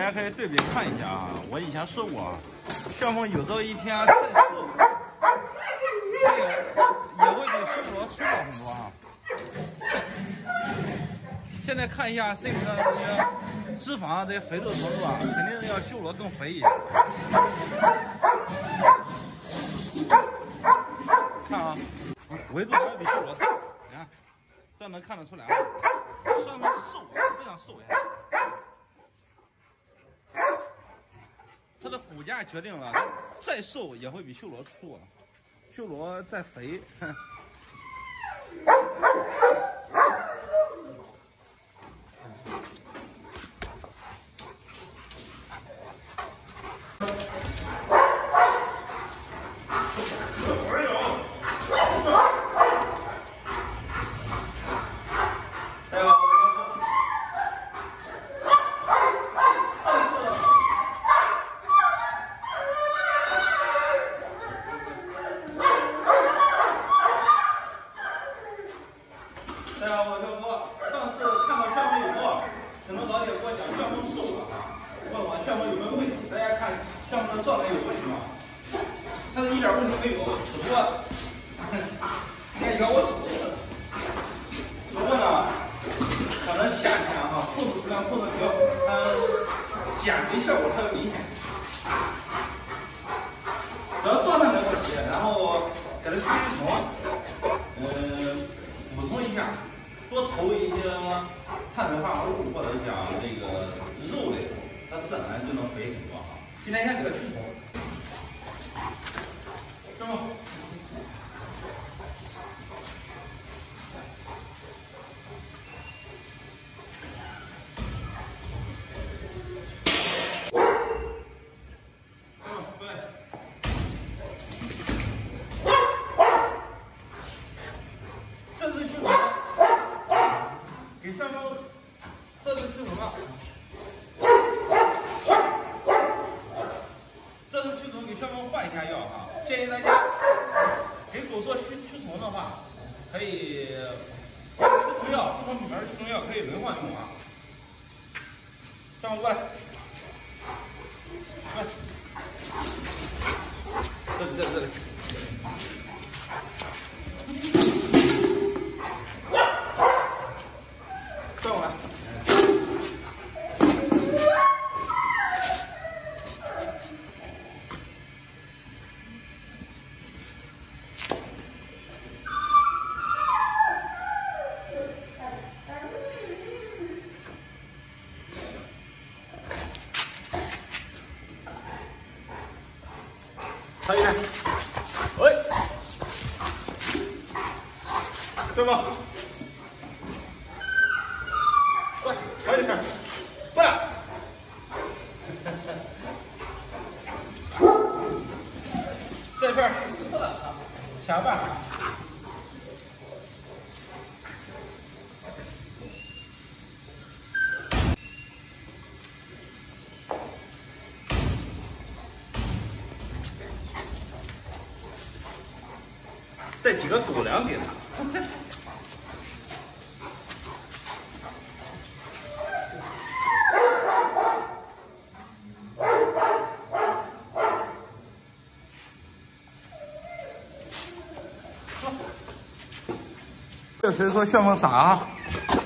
大家可以对比看一下啊，我以前说过，旋风有时候一天正瘦，这个也会比修罗粗壮很多啊。现在看一下身体上这些脂肪啊这些肥肉程度啊，肯定是要修罗更肥一些。看啊，维度要比修罗大，你看，这能看得出来啊，双方瘦，非常瘦呀。它的骨架决定了，再瘦也会比修罗粗，啊，修罗再肥啊，我就说上次看到旋风有过，很多老铁跟我讲旋风瘦了啊，问我旋风有没有问题？大家看旋风的状态有问题吗？他是一点问题没有，只不过，你看你看我手，只不过呢，可能夏天啊，控制比较，呃，减肥效果特别明显。只要状态没问题，然后给它驱驱虫，嗯，补充一下。多投一些碳水化合物或者讲这个肉类，它自然就能肥很多哈。今天先给它驱虫，是吗？下药啊！建议大家给狗做驱驱虫的话，可以驱虫药不同品牌的驱虫药可以轮换用啊。向我过，来，吗？过来，快点，过来。这份撤了，想办法。带几个狗粮给他。谁说旋风傻啊？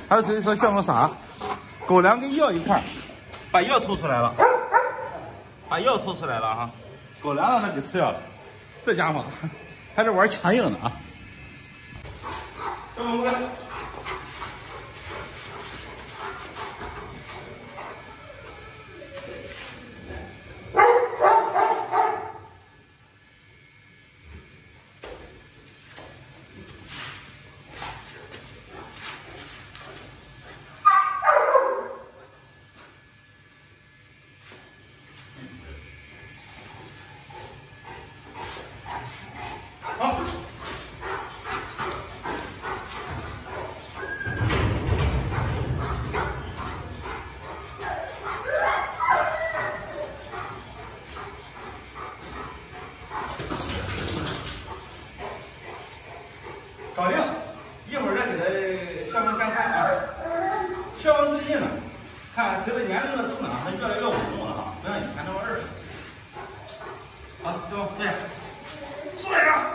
还有谁说旋风傻？狗粮跟药一块，把药吐出来了，把药吐出来了哈。狗粮让他给吃掉了，这家伙还是玩强硬的啊！小猛过来。看随着年龄的增长，他越来越稳重了哈，不像以前那么二了。好，对吧？对，坐下。